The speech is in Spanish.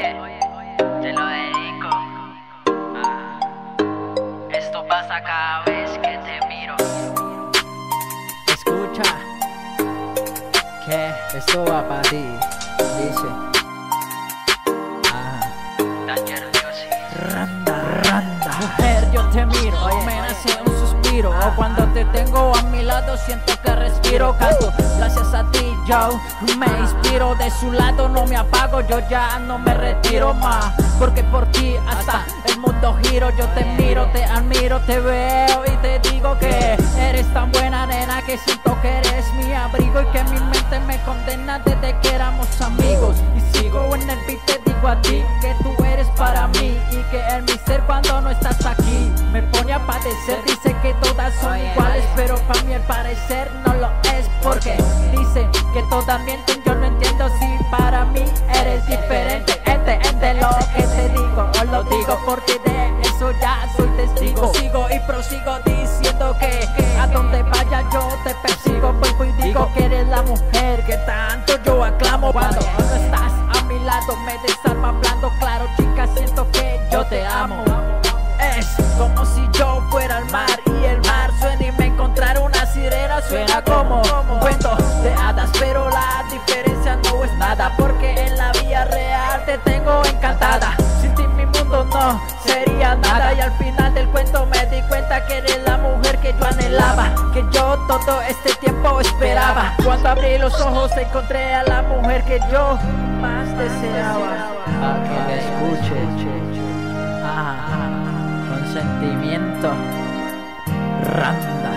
te lo dedico. Ah, esto pasa cada vez que te miro. Escucha, que esto va para ti, dice. Ah. Randa. Mujer, yo te miro, me nace un suspiro. O cuando te tengo a mi lado, siento que respiro, canto. Gracias a ti yo me inspiro. De su lado no me apago, yo ya no me retiro más. Porque por ti hasta el mundo giro. Yo te miro, te admiro, te veo y te digo que eres tan buena, nena, que siento que eres mi abrigo y que mi mente me condena desde que éramos amigos. Y sigo en el beat, te digo a ti que tú eres para mí y que en mi ser cuando no estás aquí me pone a padecer. Dice que todas son iguales, pero para mí el parecer no que mienten. Yo no entiendo si para mí eres diferente. Ente, ente lo que te digo, o lo digo porque de eso ya soy testigo. Sigo y prosigo diciendo que, que a donde vaya yo te persigo. Vuelvo y digo que eres la mujer que tanto yo aclamo cuando no estás a mi lado me desarma hablando claro chica siento que yo te amo es como si yo fuera al mar y el mar suena y me encontrara una sirena suena como te tengo encantada. Sin ti mi mundo no sería nada. Y al final del cuento me di cuenta que eres la mujer que yo anhelaba que yo todo este tiempo esperaba. Cuando abrí los ojos encontré a la mujer que yo más deseaba. A que me escuche ah, con sentimiento randa